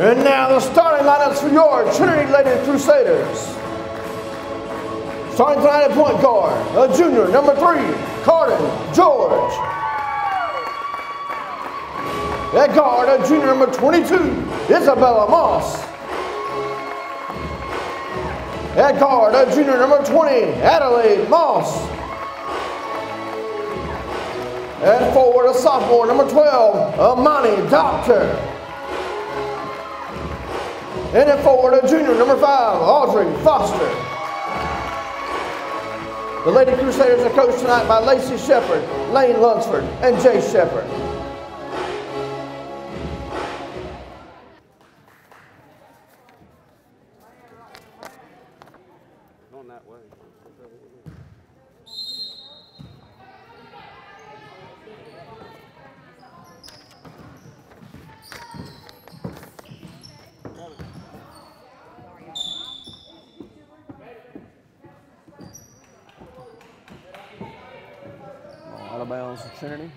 And now the starting lineups for your Trinity Lady Crusaders. Starting tonight at point guard, a junior, number three, Carden George. At guard, a junior, number 22, Isabella Moss. At guard, a junior, number 20, Adelaide Moss. At forward, a sophomore, number 12, Amani Doctor. And at forward, a junior, number five, Audrey Foster. The Lady Crusaders are coached tonight by Lacey Shepard, Lane Lunsford, and Jay Shepard. Going that way. Out of bounds for Trinity.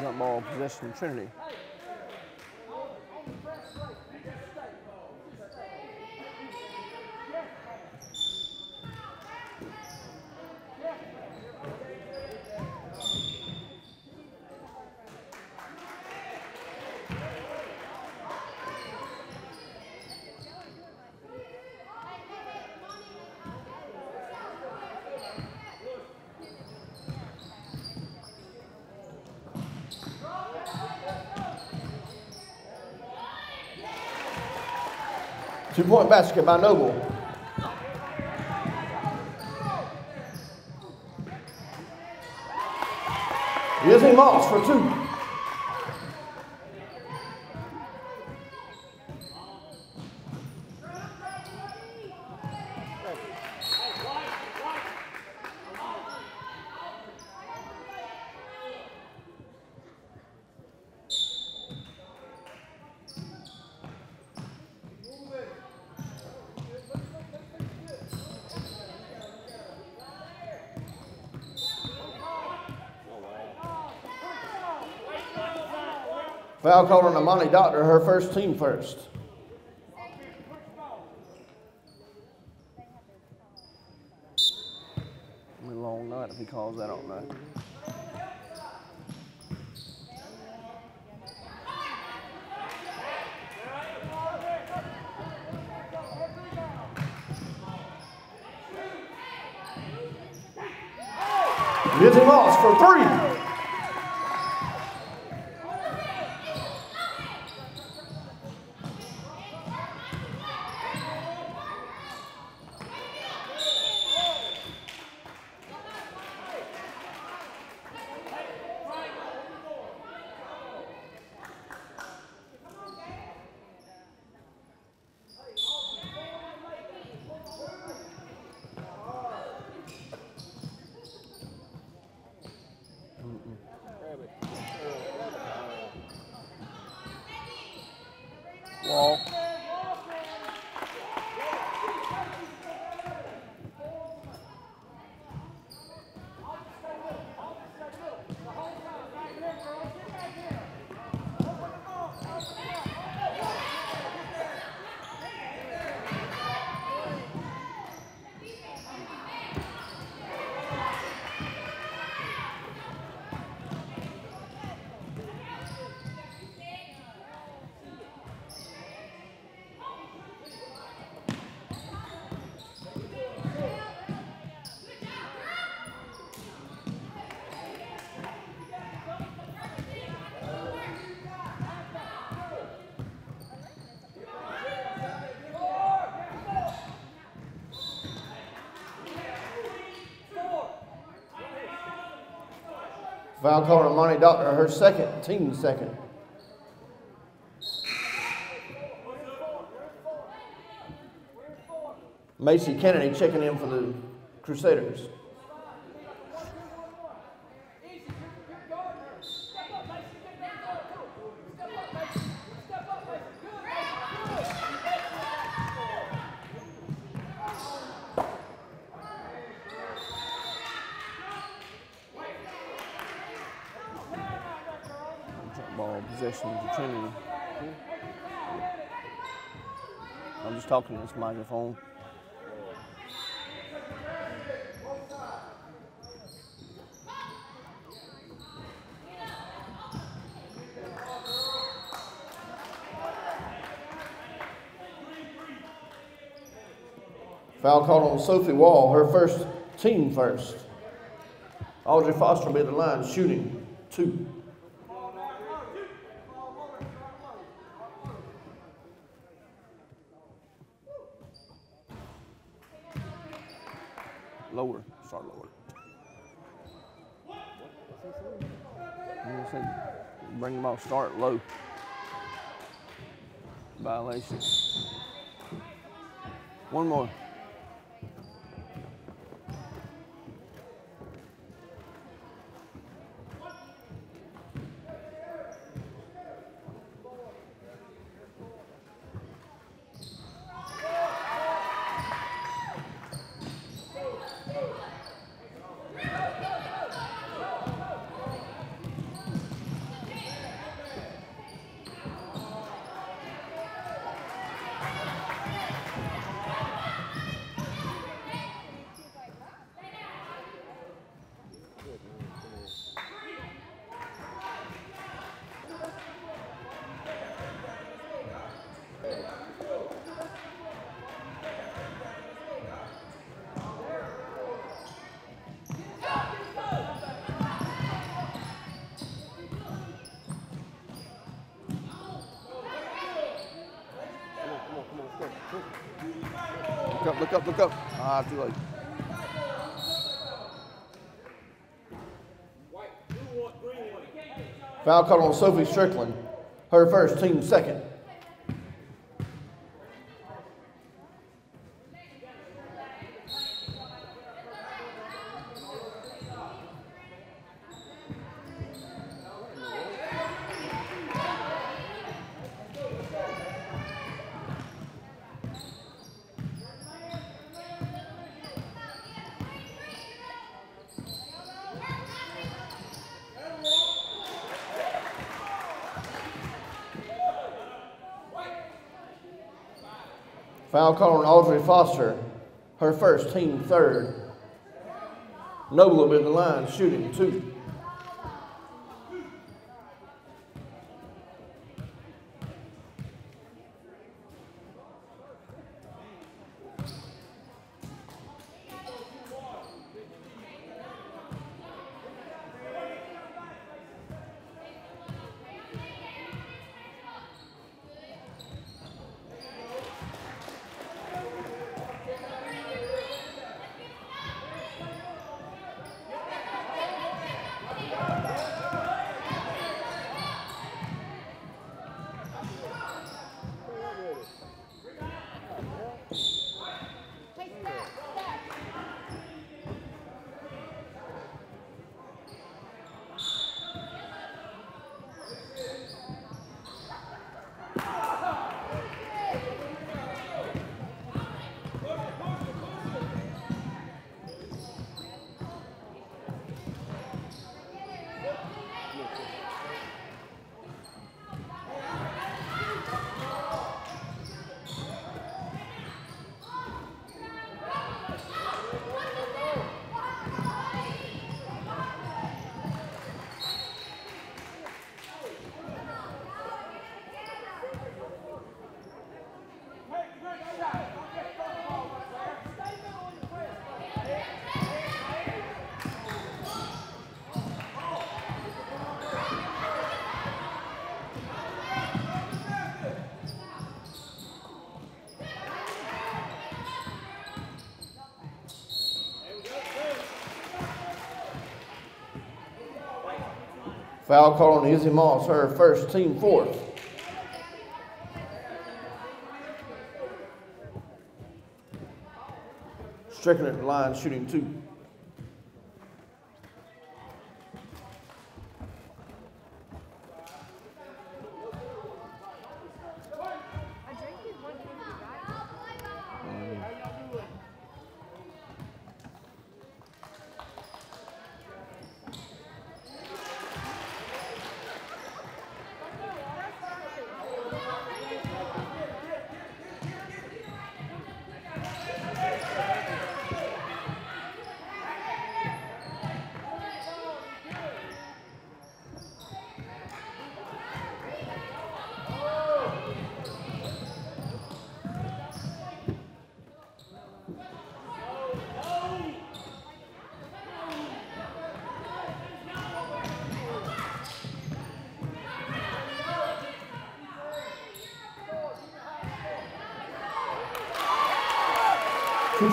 Jump ball possession of Trinity. ဘာလုပ်ဖို့ Foul called on Amani Doctor, her first team first. Foul called on Amani Doctor, her second, team second. Macy Kennedy checking in for the Crusaders. football possession to Trinity. I'm just talking to this microphone. Foul called on Sophie Wall, her first team first. Audrey Foster made the line, shooting two. Start low. Violation. One more. Look up, look up, look up. Ah, too late. Foul call on Sophie Strickland. Her first, team second. Foul call on Audrey Foster, her first, team third. Noble in the line, shooting two. Foul call on Izzy Moss, her first, team fourth. Strickland at the line, shooting two.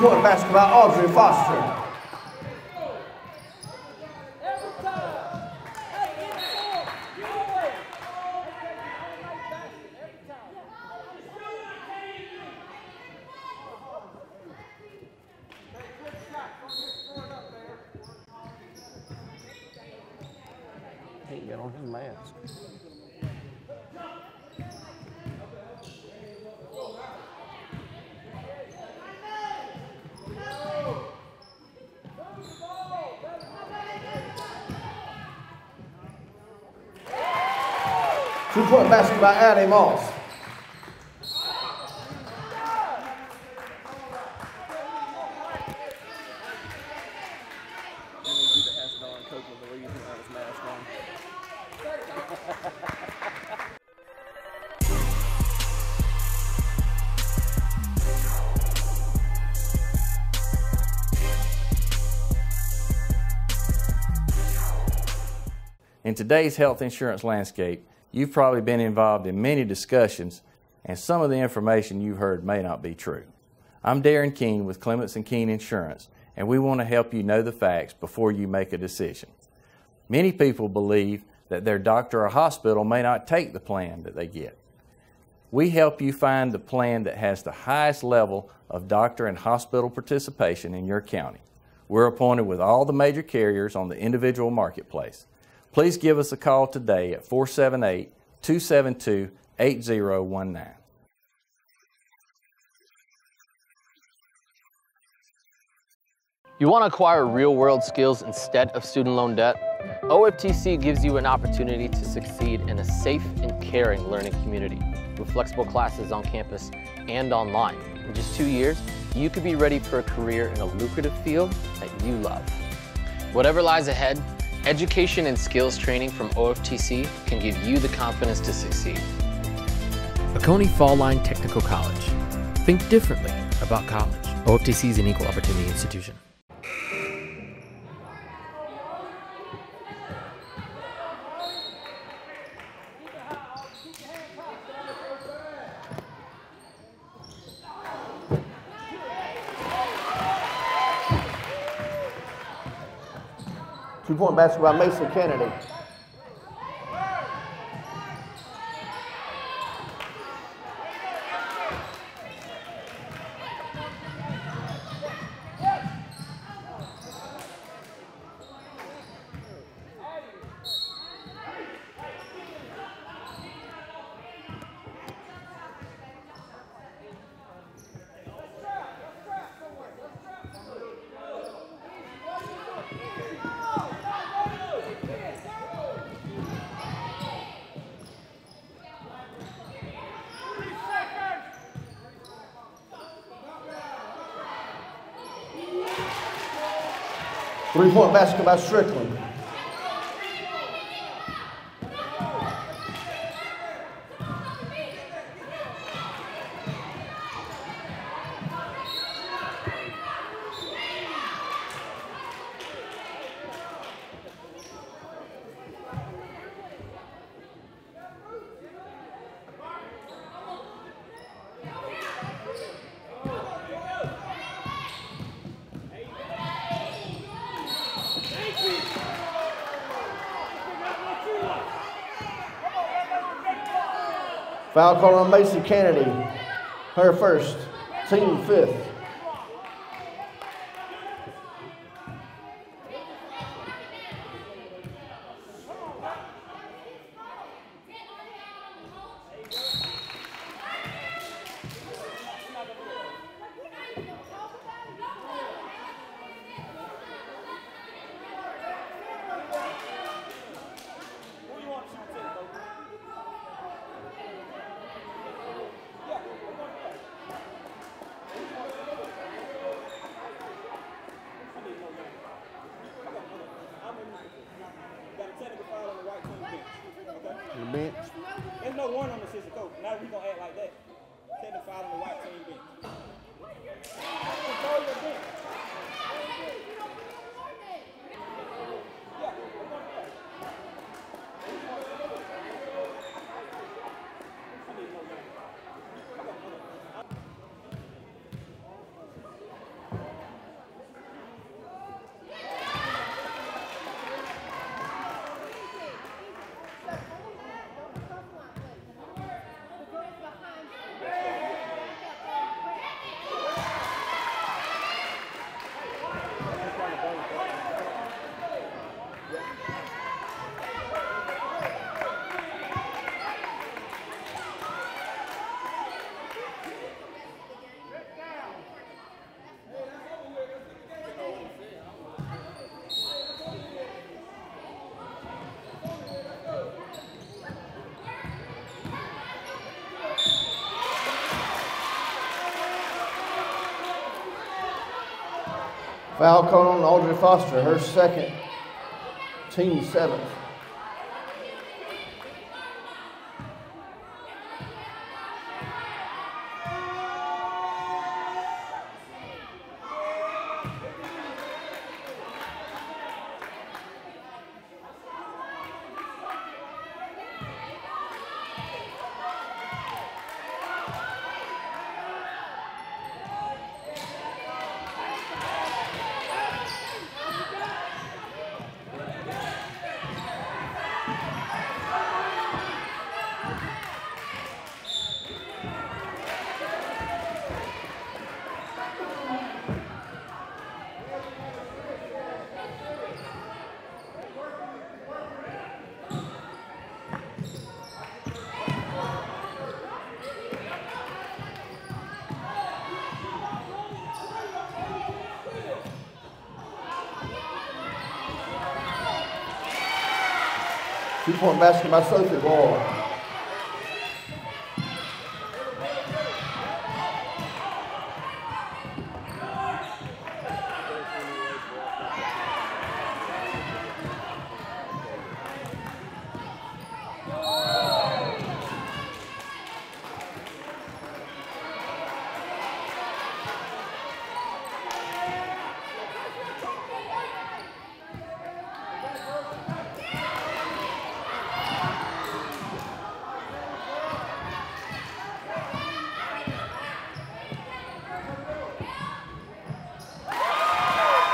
Two-point basket by Audrey Foster. Can't get on his mask. Two-point basket by Addie Moss. In today's health insurance landscape, you've probably been involved in many discussions, and some of the information you've heard may not be true. I'm Darren Keene with Clements and Keene Insurance, and we want to help you know the facts before you make a decision. Many people believe that their doctor or hospital may not take the plan that they get. We help you find the plan that has the highest level of doctor and hospital participation in your county. We're appointed with all the major carriers on the individual marketplace. Please give us a call today at 478 272 8019. You want to acquire real world skills instead of student loan debt? OFTC gives you an opportunity to succeed in a safe and caring learning community with flexible classes on campus and online. In just two years, you could be ready for a career in a lucrative field that you love. Whatever lies ahead, education and skills training from OFTC can give you the confidence to succeed. Oconee Fall Line Technical College. Think differently about college. OFTC is an equal opportunity institution. Two-point basket by Macy Kennedy. Three-point basket by Strickland. Foul call on Macy Kennedy. Her first. Team fifth. Got a technical foul on the white team bench. Okay? The bench. There's no one on the assistant coach. Now we gonna act like that. Technical foul on the white team bench. Control your bench. Yeah, we're going there. I need no game. Come on, come on. Foul called on Audrey Foster, her second, team seventh. Two-point basket by Sophie Wall.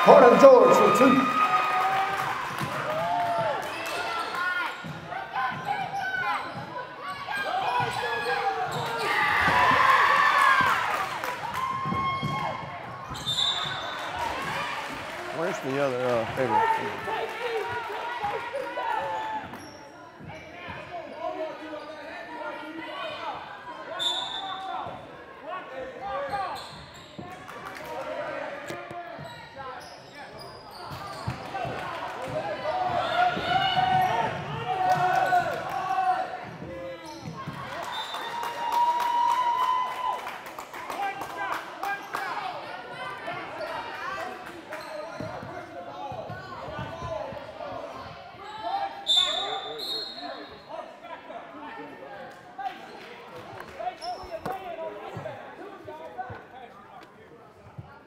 Carter George for two. Where's the other uh, favorite?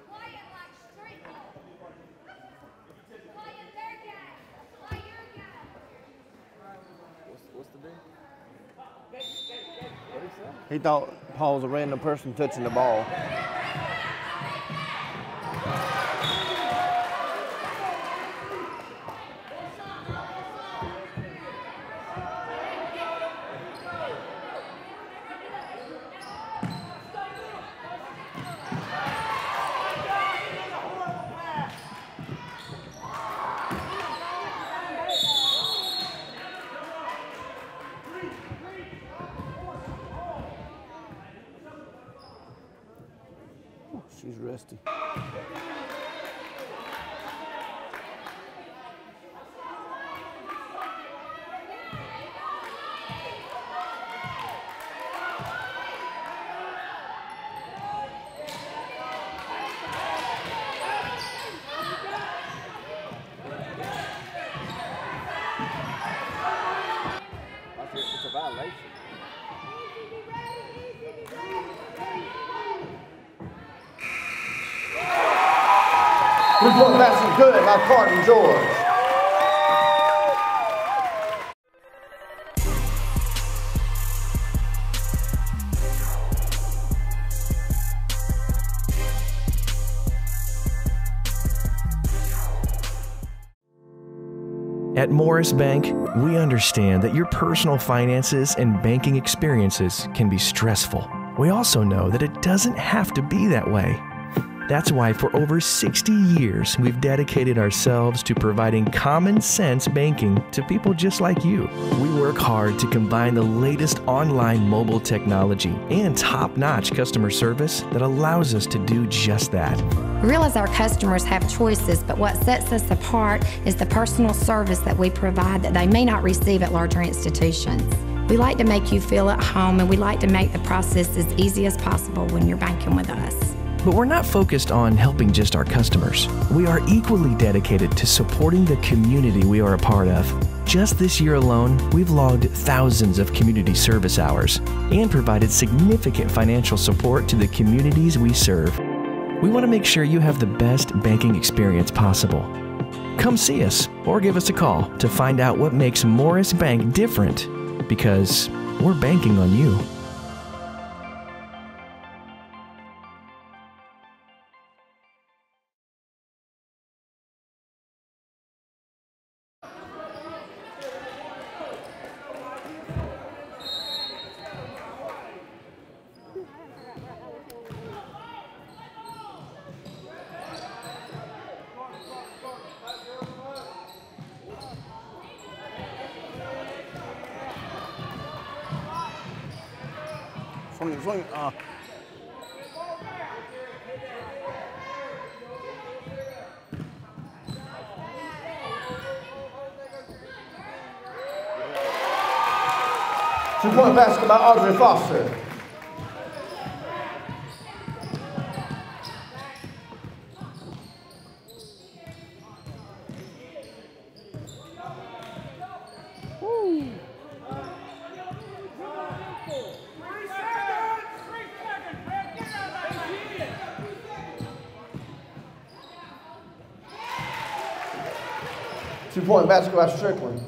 Quiet like street Quiet their game. Play your game. What's, what's the deal? He thought Paul was a random person touching the ball. She's rusty. That's it. It's a violation. Three-point pass is good by Carton George. At Morris Bank, we understand that your personal finances and banking experiences can be stressful. We also know that it doesn't have to be that way. That's why for over 60 years, we've dedicated ourselves to providing common sense banking to people just like you. We work hard to combine the latest online mobile technology and top notch customer service that allows us to do just that. We realize our customers have choices, but what sets us apart is the personal service that we provide that they may not receive at larger institutions. We like to make you feel at home and we like to make the process as easy as possible when you're banking with us. But we're not focused on helping just our customers. We are equally dedicated to supporting the community we are a part of. Just this year alone, we've logged thousands of community service hours and provided significant financial support to the communities we serve. We want to make sure you have the best banking experience possible. Come see us or give us a call to find out what makes Morris Bank different because we're banking on you. Audrey Foster. Two point basket by Strickland.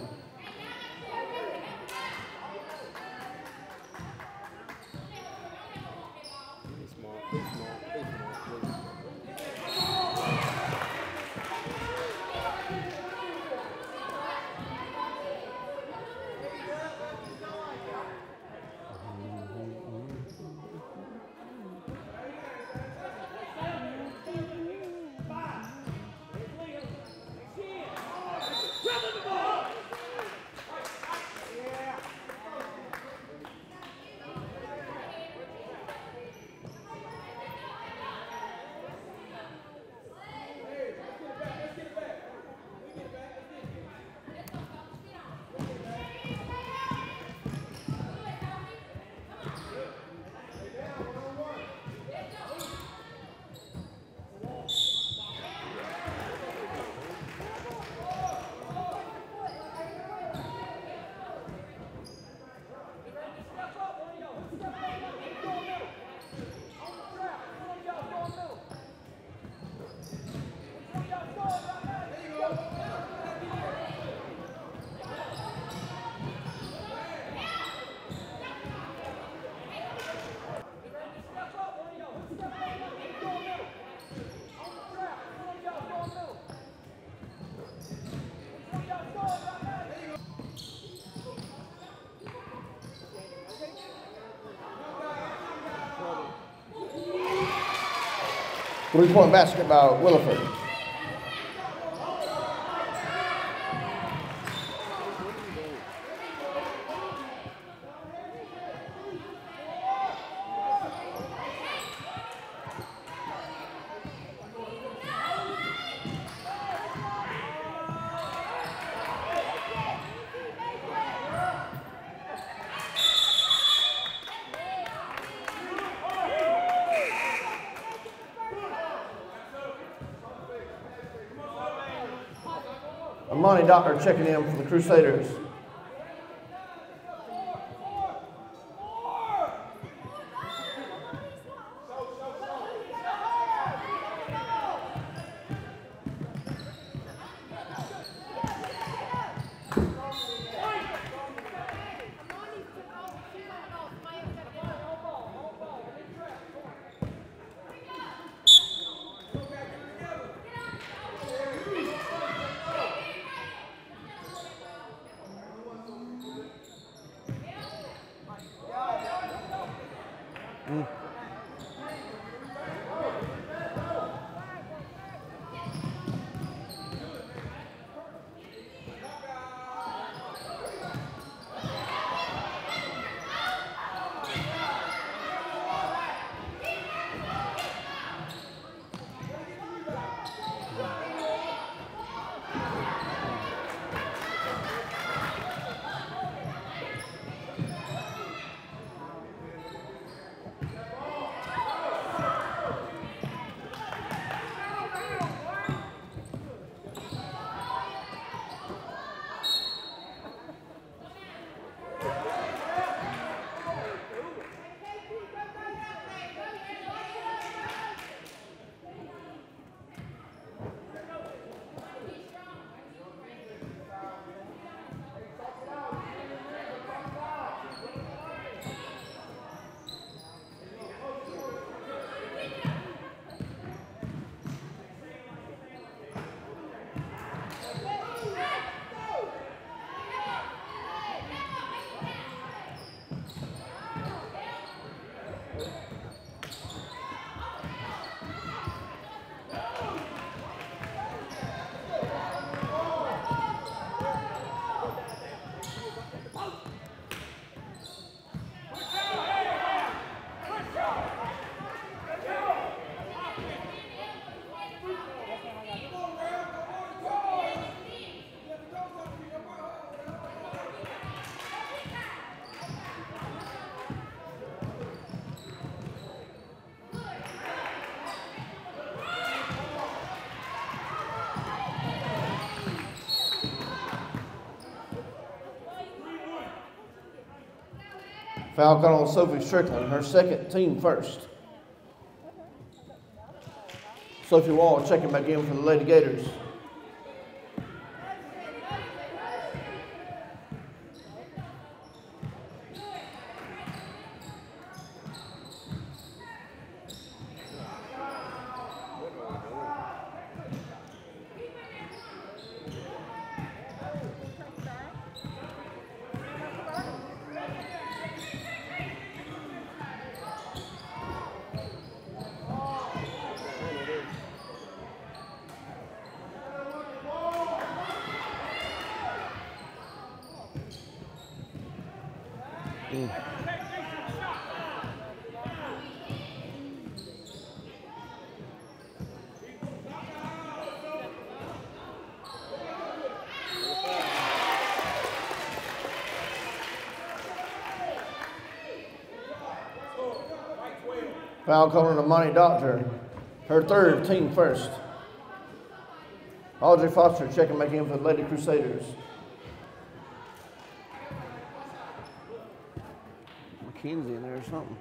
Three point basket by Williford. Doctor checking in for the Crusaders. Mm-hmm. Foul call on Sophie Strickland, her second, team first. Sophie Wall checking back in for the Lady Gators. Foul call on Amani Doctor, her third, team first. Audrey Foster checking back in for the Lady Crusaders. McKenzie in there or something.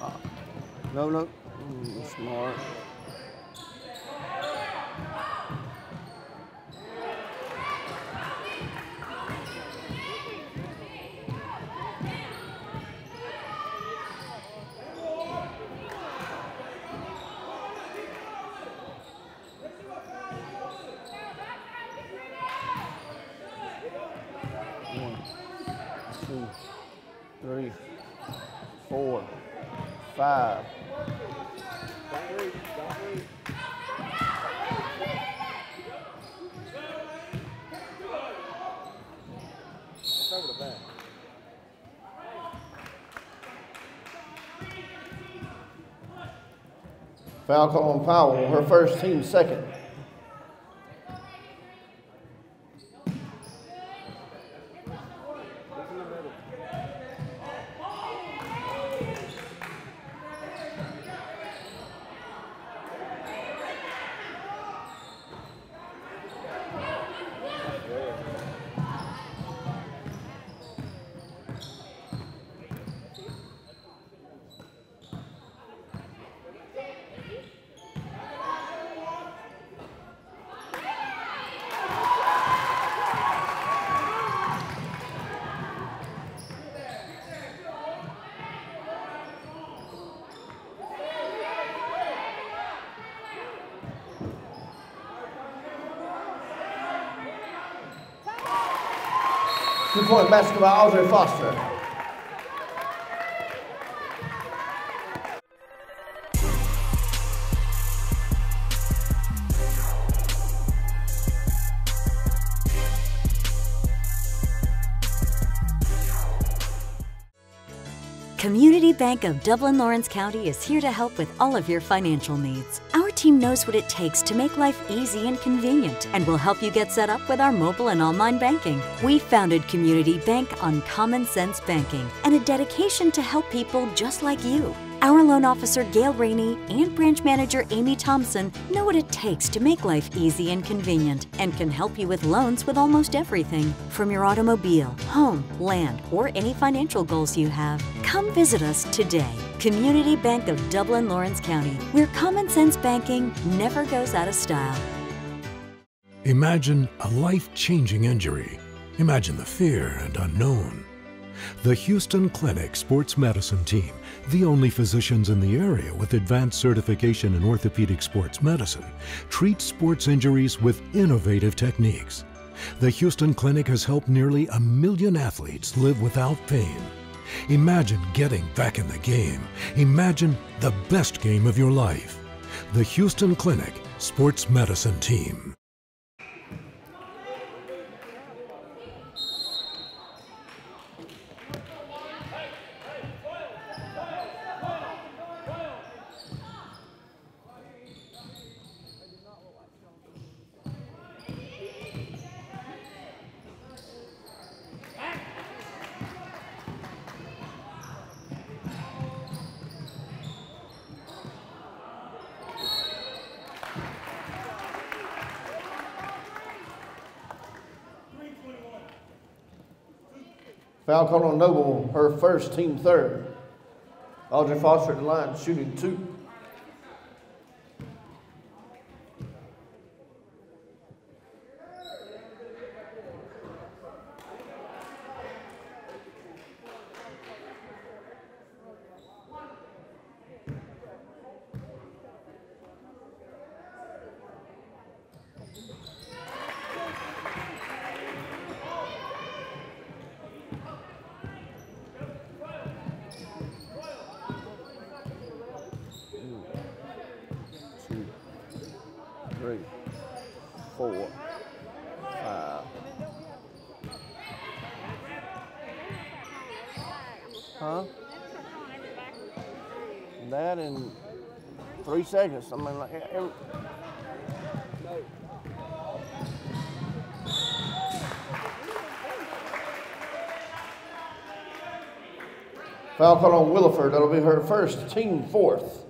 Ah, No, no. Mm, smart. One, two, three, four, five. On Powell, her first team second. Point basket by Audrey Foster. Community Bank of Dublin Laurens County is here to help with all of your financial needs. Team knows what it takes to make life easy and convenient and will help you get set up with our mobile and online banking. We founded Community Bank on common sense banking and a dedication to help people just like you. Our loan officer Gail Rainey and branch manager Amy Thompson know what it takes to make life easy and convenient and can help you with loans with almost everything from your automobile, home, land, or any financial goals you have. Come visit us today. Community Bank of Dublin Laurens County, where common sense banking never goes out of style. Imagine a life changing injury. Imagine the fear and unknown. The Hughston Clinic Sports Medicine Team, the only physicians in the area with advanced certification in orthopedic sports medicine, treats sports injuries with innovative techniques. The Hughston Clinic has helped nearly a million athletes live without pain. Imagine getting back in the game. Imagine the best game of your life. The Hughston Clinic Sports Medicine Team. Foul called on Noble, her first, team third. Audrey Foster at the line, shooting. Two, three, four, five. Huh? That in three seconds. Mean, like, every, Foul called on Williford. That'll be her first, team fourth.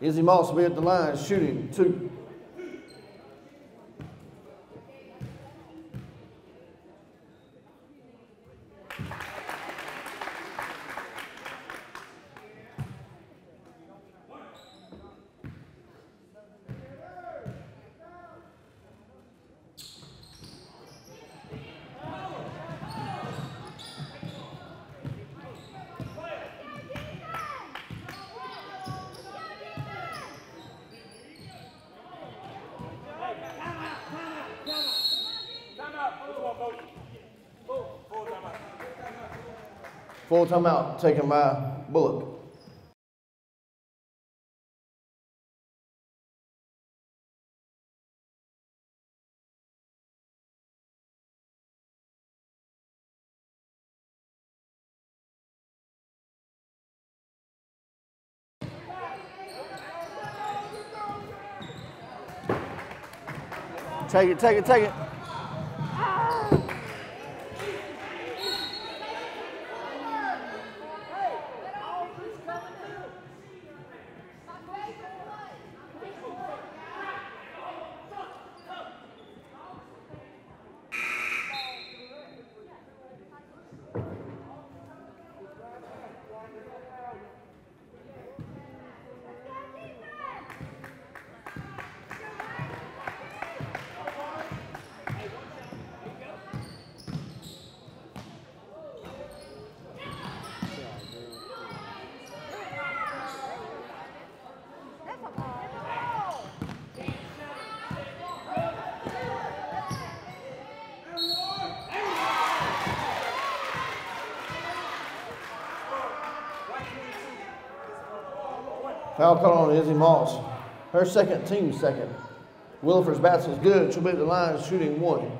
Izzy Moss will be at the line, shooting two. Full timeout taken by Bulloch. take it, take it, take it. Foul call on Izzy Moss. Her second, team second. Williford's bats is good. She'll be at the line shooting one.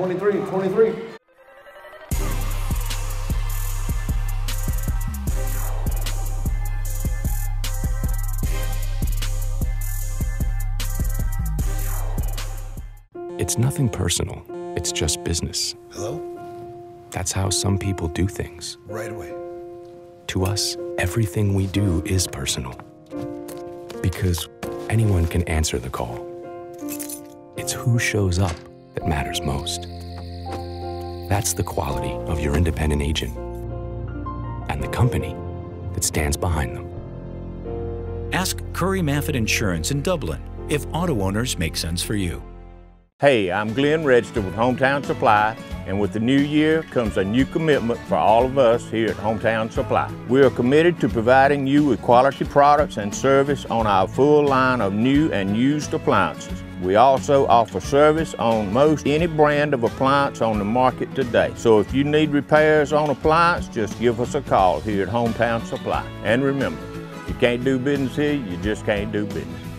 23, 23. It's nothing personal. It's just business. Hello? That's how some people do things. Right away. To us, everything we do is personal. Because anyone can answer the call. It's who shows up that matters most. That's the quality of your independent agent and the company that stands behind them. Ask Curry Maffett Insurance in Dublin if auto owners make sense for you. Hey, I'm Glenn Register with Hometown Supply, and with the new year comes a new commitment for all of us here at Hometown Supply. We are committed to providing you with quality products and service on our full line of new and used appliances. We also offer service on most any brand of appliance on the market today. So if you need repairs on appliance, just give us a call here at Hometown Supply. And remember, you can't do business here, you just can't do business.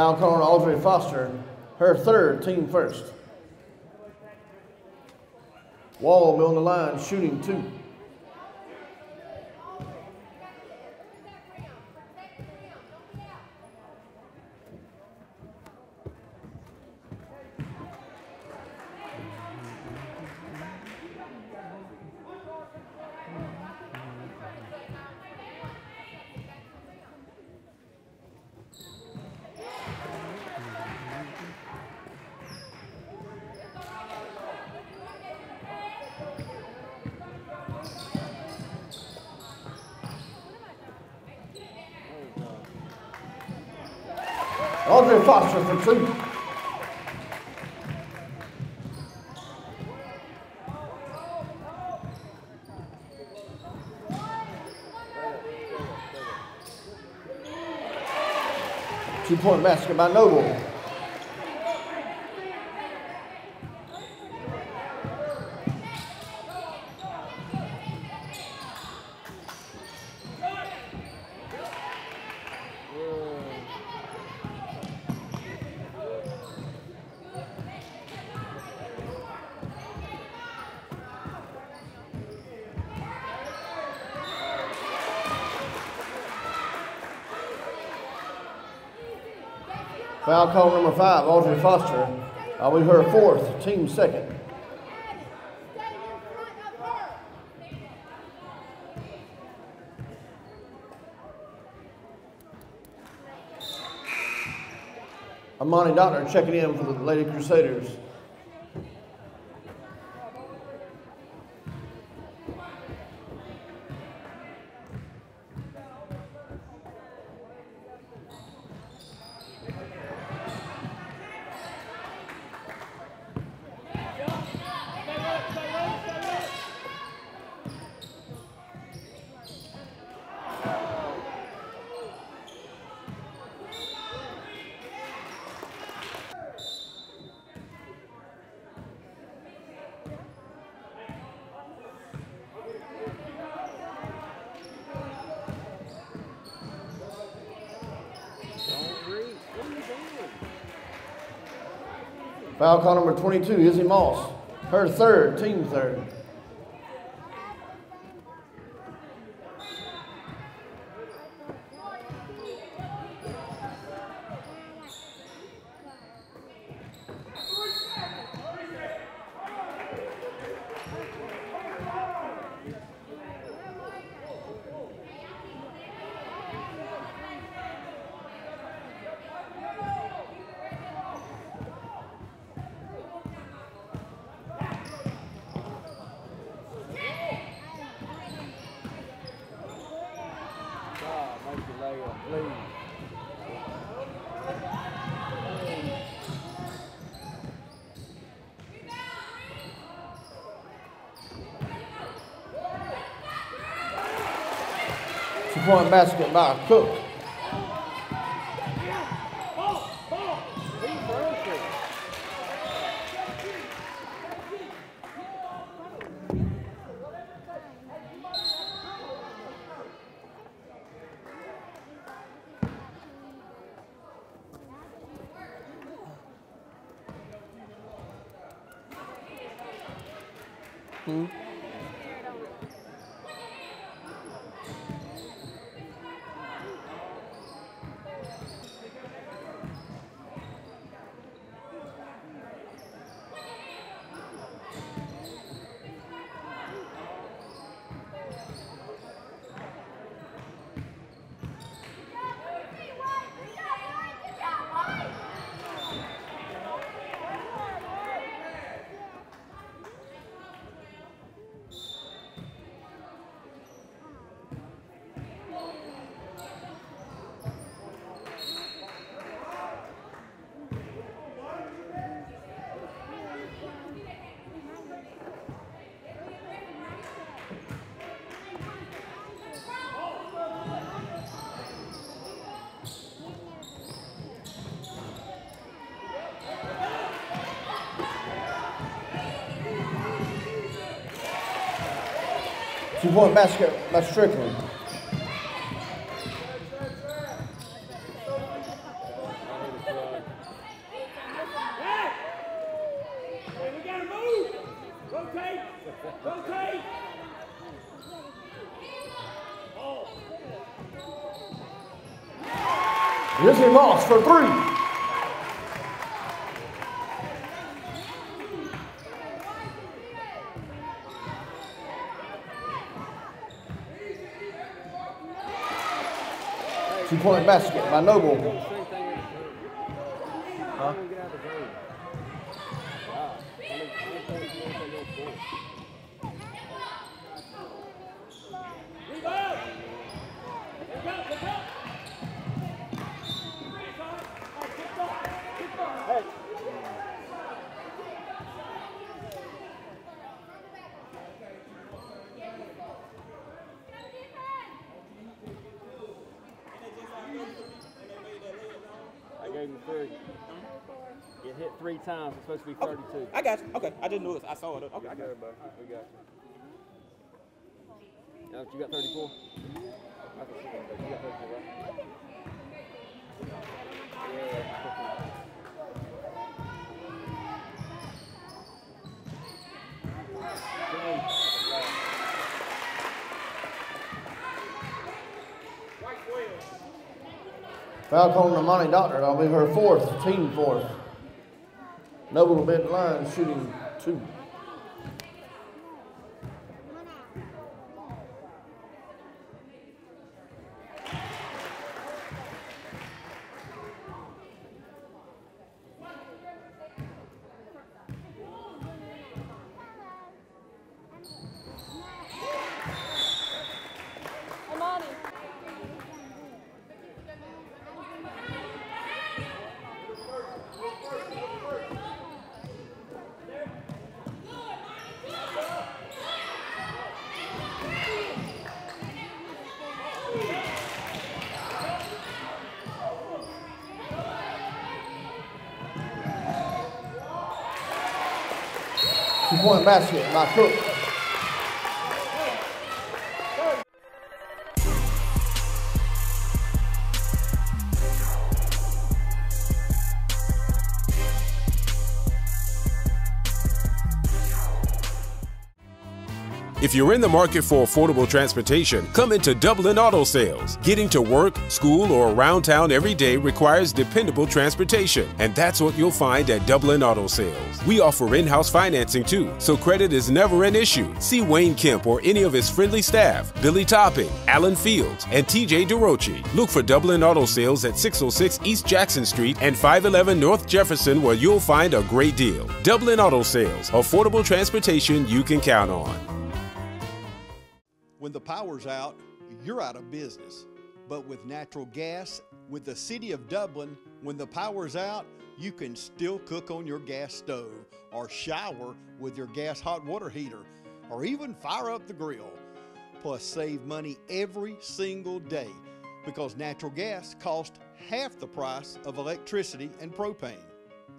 Call Audrey Foster, her third, team first. Wall on the line, shooting two. Audrey Foster for two. Two-point basket by Noble. Foul call number five, Audrey Foster. Uh, we her fourth, team second. Amani Doctor checking in for the Lady Crusaders. Foul call number 22, Izzy Moss. Her third, team third. Two-point basket by Cook. Two point basket by Strickland. Rotate. Rotate. Moss for three. Two point basket by Noble. Huh? I gave him three. It hit times. It's supposed to be 32. I got you. Okay, I just knew it. I saw it. Okay, I got it. bro. We got you. Now, you got 34? I can see it, you got 34, right? Foul call on Amani Doctor. That'll be her fourth, team fourth. Be at the line shooting two. Two point basket If you're in the market for affordable transportation, come into Dublin Auto Sales. Getting to work, school, or around town every day requires dependable transportation, and that's what you'll find at Dublin Auto Sales. We offer in house financing too, so credit is never an issue. See Wayne Kemp or any of his friendly staff, Billy Topping, Alan Fields, and TJ DeRochi. Look for Dublin Auto Sales at 606 East Jackson Street and 511 North Jefferson, where you'll find a great deal. Dublin Auto Sales, affordable transportation you can count on. When the power's out, you're out of business. But with natural gas, with the city of Dublin, when the power's out, you can still cook on your gas stove or shower with your gas hot water heater or even fire up the grill. Plus, save money every single day because natural gas costs half the price of electricity and propane.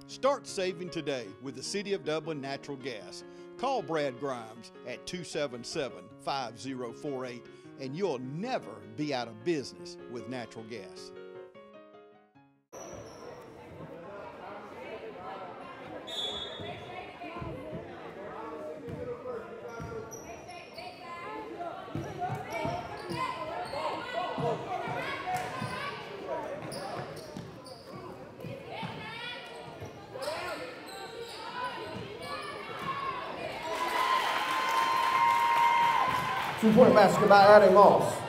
Start saving today with the City of Dublin Natural Gas. Call Brad Grimes at 277 5048 and you'll never be out of business with natural gas. Two point basket by Addie Moss.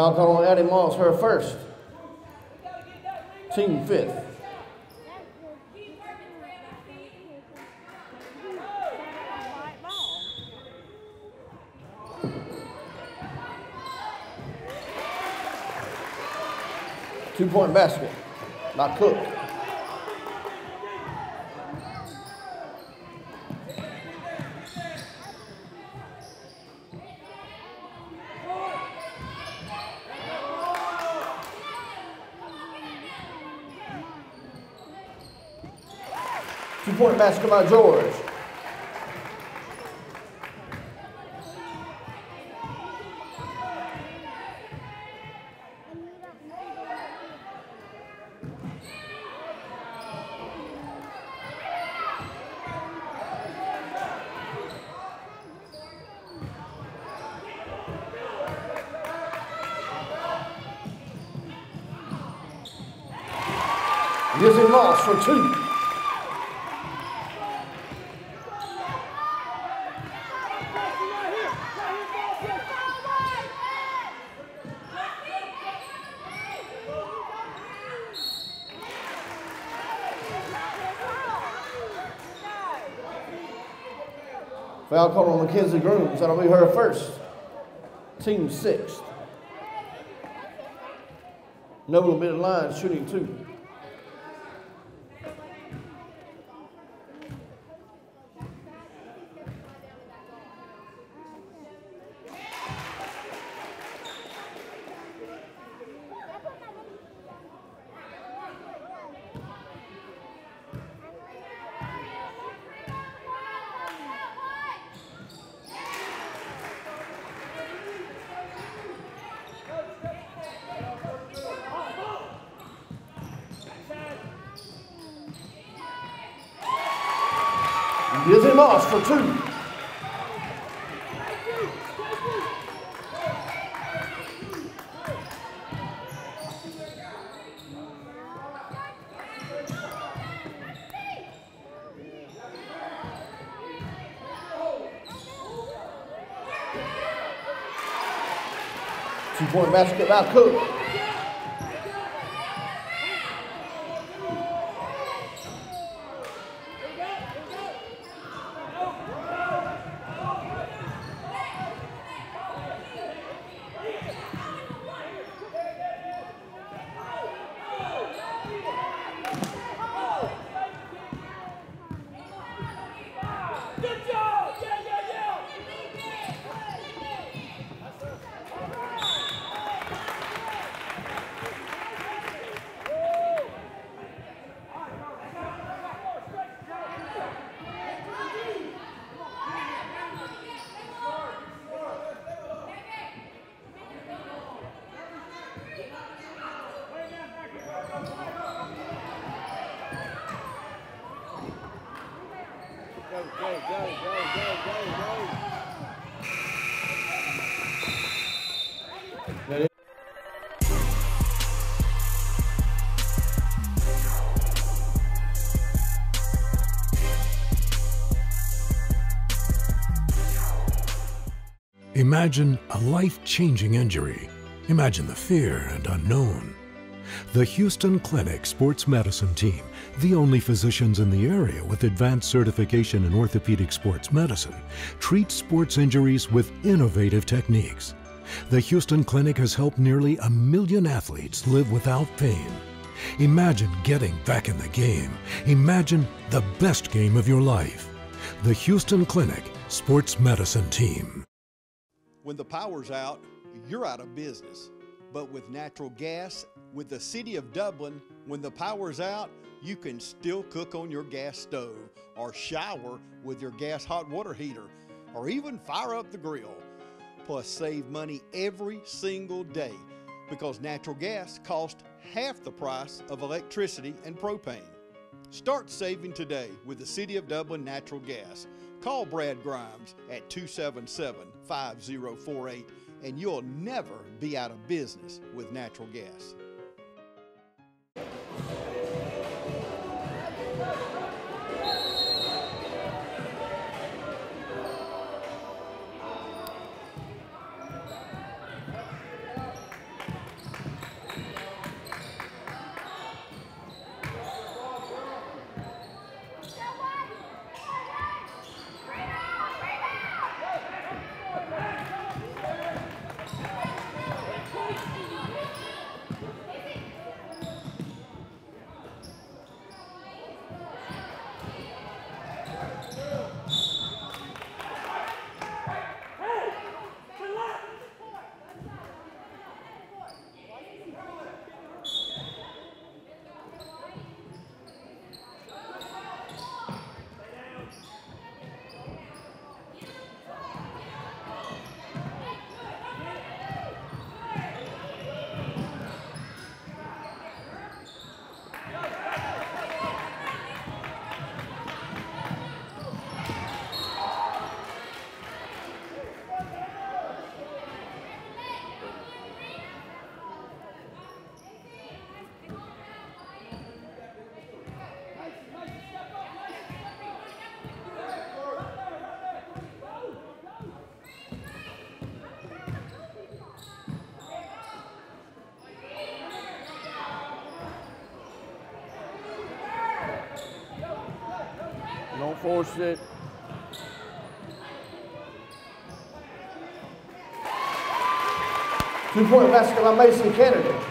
Foul call on Addie Moss, her first. Team fifth. Two point basket by Cook. Point basket by George. Lizzie Moss for two. Foul call on Mackenzie Grooms. That'll be her first. Team sixth. Noble mid line shooting two. Lizzie Moss for two. Two point basket Imagine a life changing injury. Imagine the fear and unknown. The Hughston Clinic Sports Medicine Team, the only physicians in the area with advanced certification in orthopedic sports medicine, treats sports injuries with innovative techniques. The Hughston Clinic has helped nearly a million athletes live without pain. Imagine getting back in the game. Imagine the best game of your life. The Hughston Clinic Sports Medicine Team. When the power's out, you're out of business. But with natural gas, with the city of Dublin, when the power's out, you can still cook on your gas stove or shower with your gas hot water heater or even fire up the grill. plus save money every single day because natural gas costs half the price of electricity and propane. Start saving today with the City of Dublin Natural Gas. Call Brad Grimes at 277 5048 and you'll never be out of business with natural gas. Force it. Two point basket by Macy Kennedy.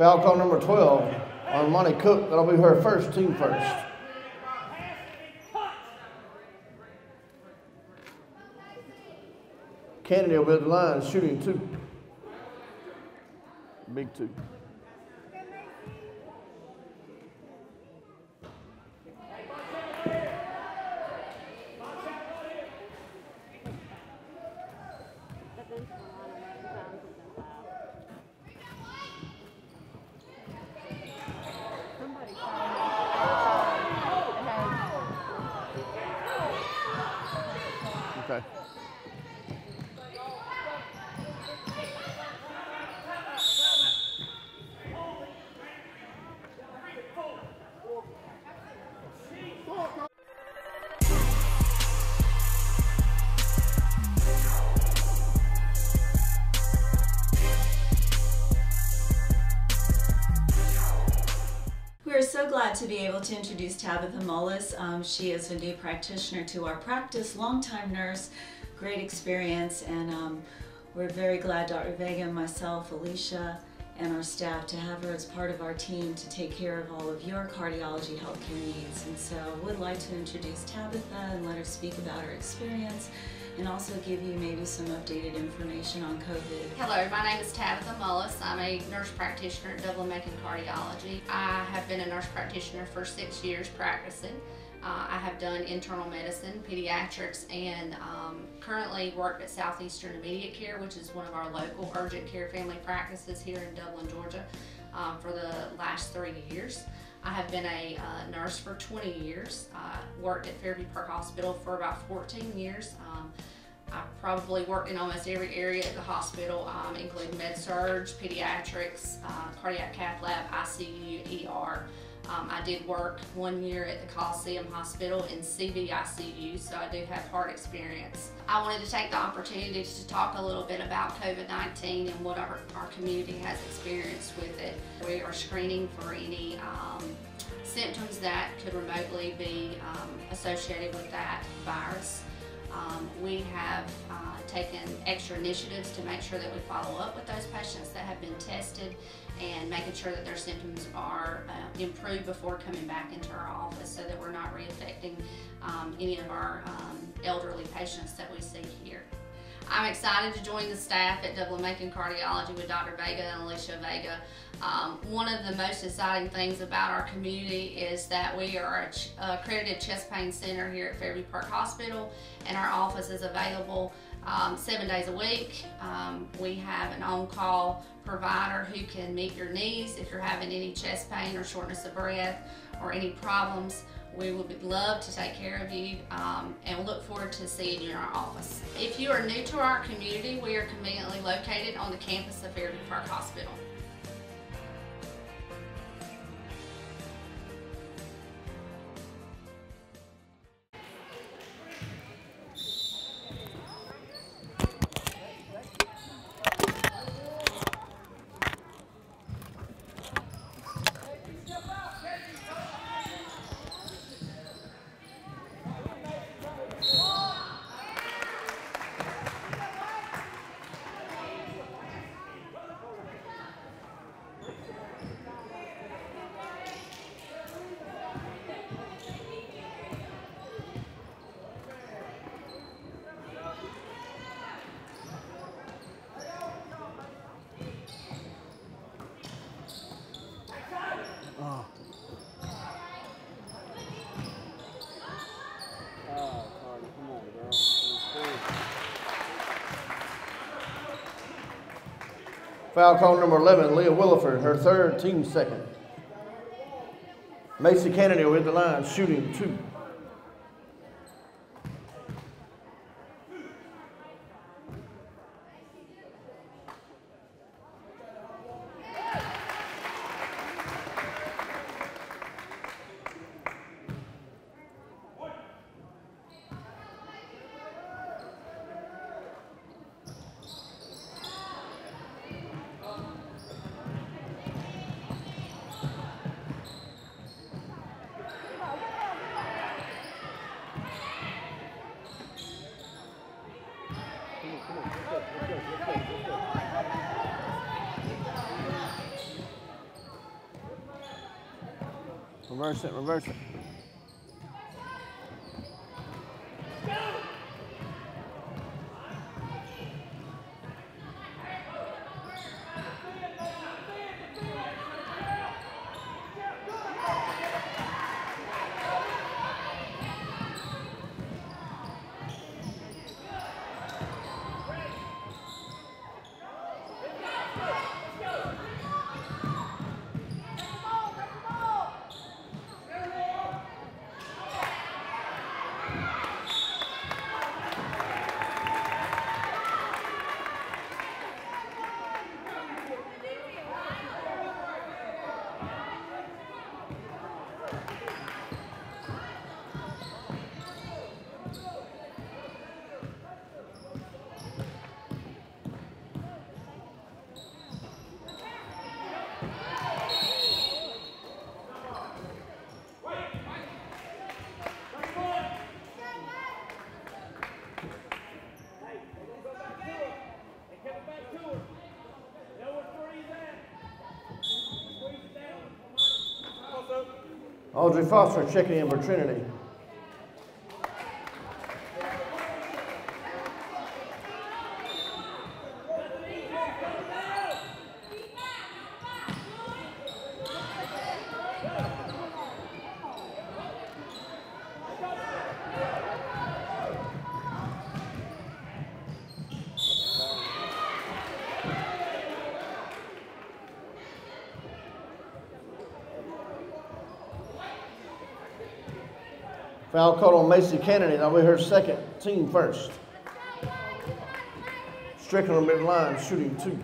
Foul call number 12 on Monty Cook. That'll be her first team first. Kennedy will be at the line shooting two. Big two. Glad to be able to introduce Tabitha Mullis. Um, she is a new practitioner to our practice, longtime nurse, great experience, and um, we're very glad, Dr. Vega and myself, Alicia, and our staff to have her as part of our team to take care of all of your cardiology healthcare needs. And so would like to introduce Tabitha and let her speak about her experience and also give you maybe some updated information on COVID. Hello, my name is Tabitha Mullis. I'm a nurse practitioner at Dublin Macon Cardiology. I have been a nurse practitioner for six years practicing. Uh, I have done internal medicine, pediatrics, and um, currently work at Southeastern Immediate Care, which is one of our local urgent care family practices here in Dublin, Georgia, um, for the last three years. I have been a uh, nurse for 20 years. I worked at Fairview Park Hospital for about 14 years. I probably worked in almost every area at the hospital, um, including med surg, pediatrics, uh, cardiac cath lab, ICU, ER. Um, I did work one year at the Coliseum Hospital in CVICU, so I do have heart experience. I wanted to take the opportunity to talk a little bit about COVID-19 and what our, our community has experienced with it. We are screening for any um, symptoms that could remotely be um, associated with that virus. Um, we have uh, taken extra initiatives to make sure that we follow up with those patients that have been tested and making sure that their symptoms are uh, improved before coming back into our office so that we're not reinfecting um, any of our um, elderly patients that we see here. I'm excited to join the staff at Dublin Macon Cardiology with Dr. Vega and Alicia Vega. Um, one of the most exciting things about our community is that we are a accredited chest pain center here at Fairview Park Hospital and our office is available um, seven days a week. Um, we have an on-call provider who can meet your needs if you're having any chest pain or shortness of breath or any problems. We would love to take care of you um, and look forward to seeing you in our office. If you are new to our community, we are conveniently located on the campus of Fairview Park Hospital. Call number 11, Leah Williford, her third, team second. Macy Kennedy with the line, shooting two. Reverse it, reverse it. Audrey Foster checking in for Trinity. Foul called on Macy Kennedy. That'll be her second, team first. Strickland midline, shooting two.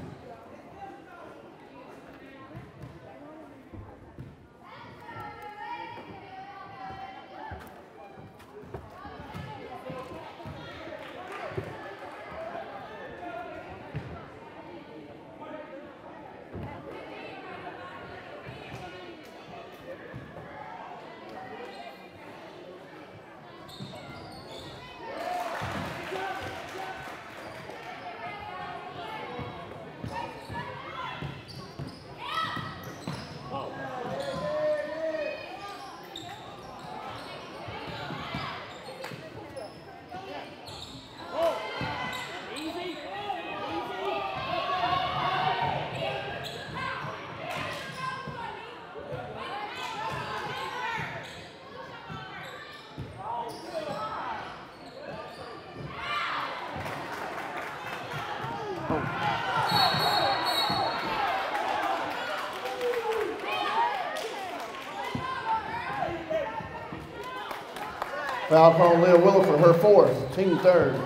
Foul call Leah Williford, her fourth, team third.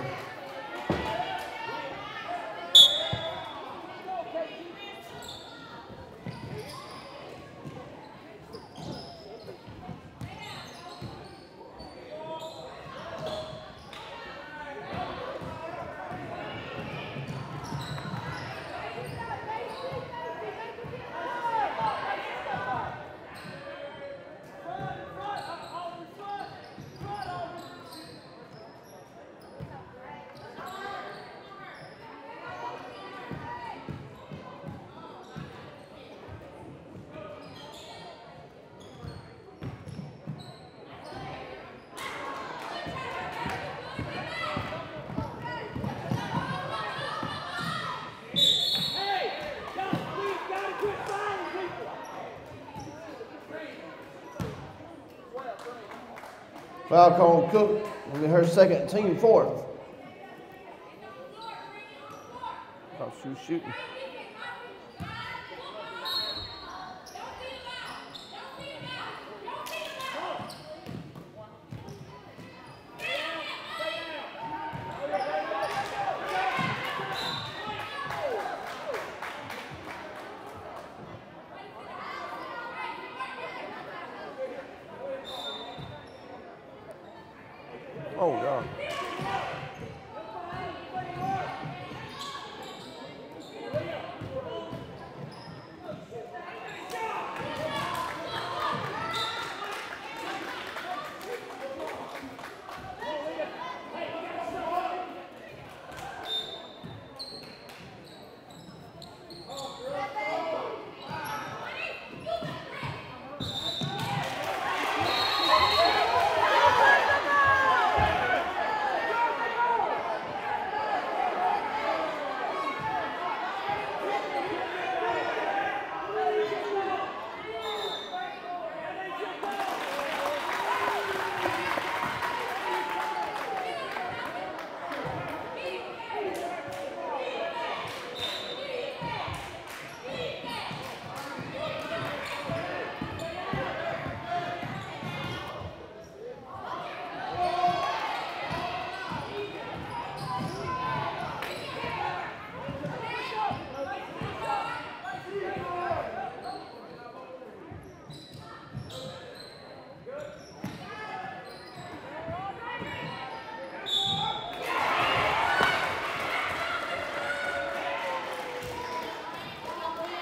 Foul Cook, will be her second, team fourth. Oh, she was shooting.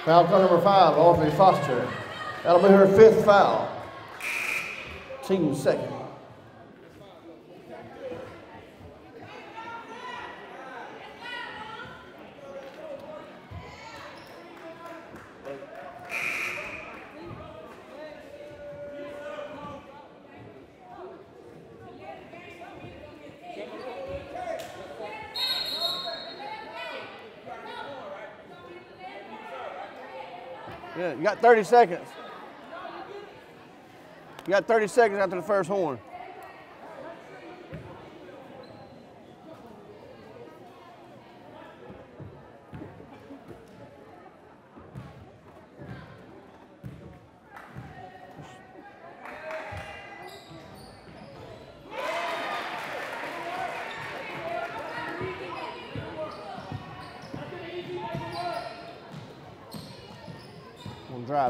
Foul call number five, Audrey Foster. That'll be her fifth foul. Team second. Yeah, you got 30 seconds. You got 30 seconds after the first horn.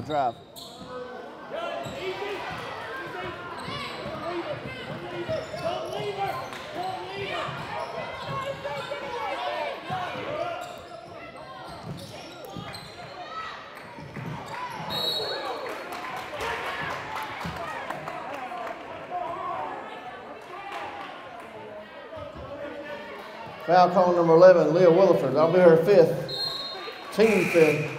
Drive. Foul call number 11, Leah Williford. That'll be her fifth, team fifth.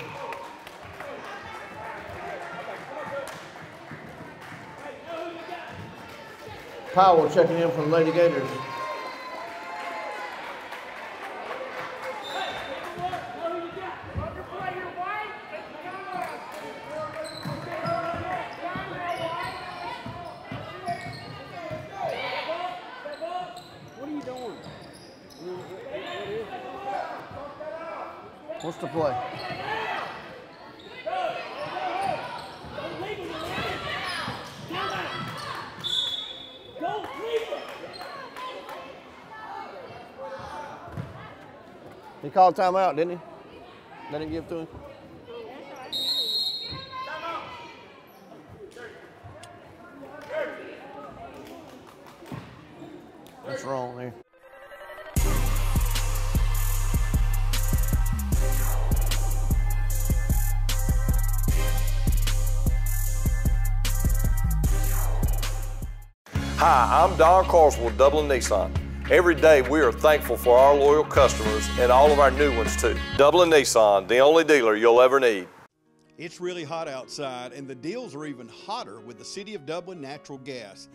Powell checking in from Lady Gators. Called timeout, didn't he? They didn't give to him. That's wrong there. Hi, I'm Don Carswell Dublin Nissan. Every day we are thankful for our loyal customers and all of our new ones too. Dublin Nissan, the only dealer you'll ever need. It's really hot outside, and the deals are even hotter with the City of Dublin natural gas.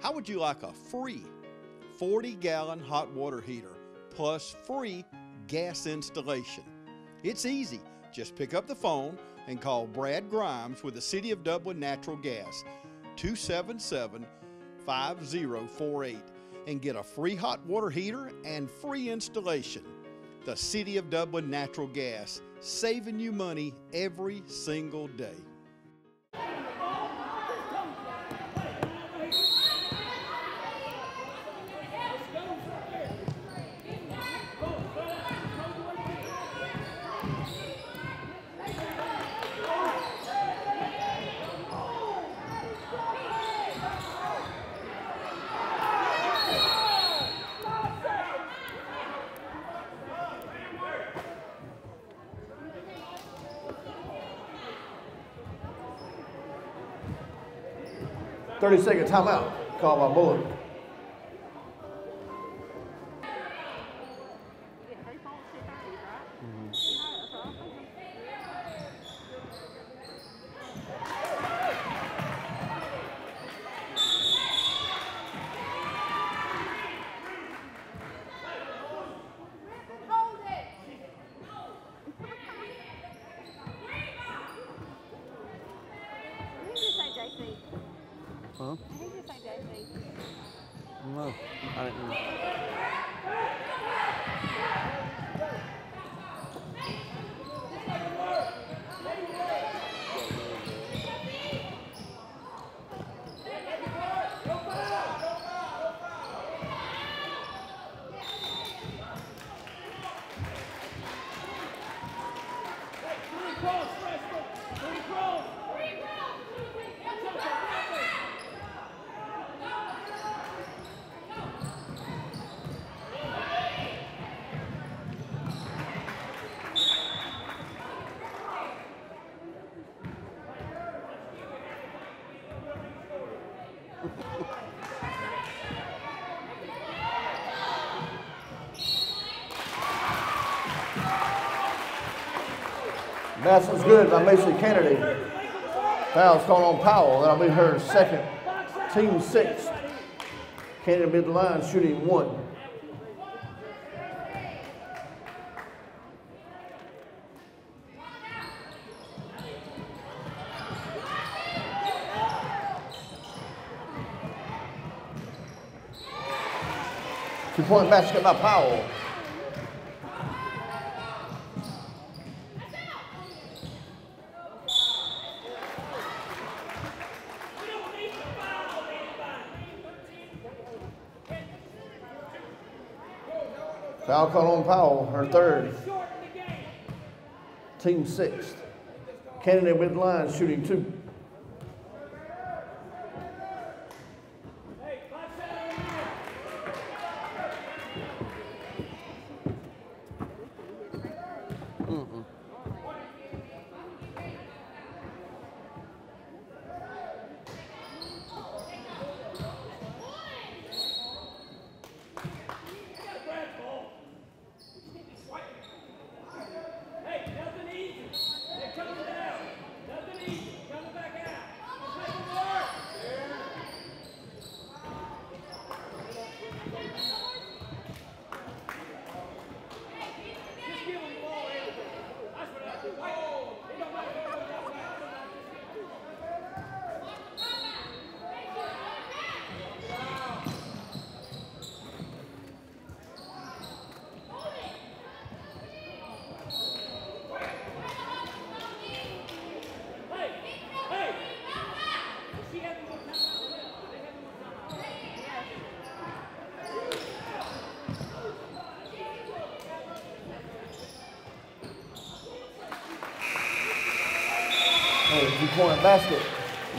How would you like a free 40 gallon hot water heater plus free gas installation? It's easy. Just pick up the phone and call Brad Grimes with the City of Dublin Natural Gas 277 5048 and get a free hot water heater and free installation. The City of Dublin Natural Gas, saving you money every single day. Thirty second timeout. Called by Bulloch. Huh? No, I didn't. Batsman's good by Macy Kennedy. Foul's called on Powell. That'll be her second, team sixth. Kennedy mid the line shooting one. Two point basket by Powell. Foul call on Powell, her third. Team sixth. Kennedy with line, shooting two.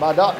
Oh,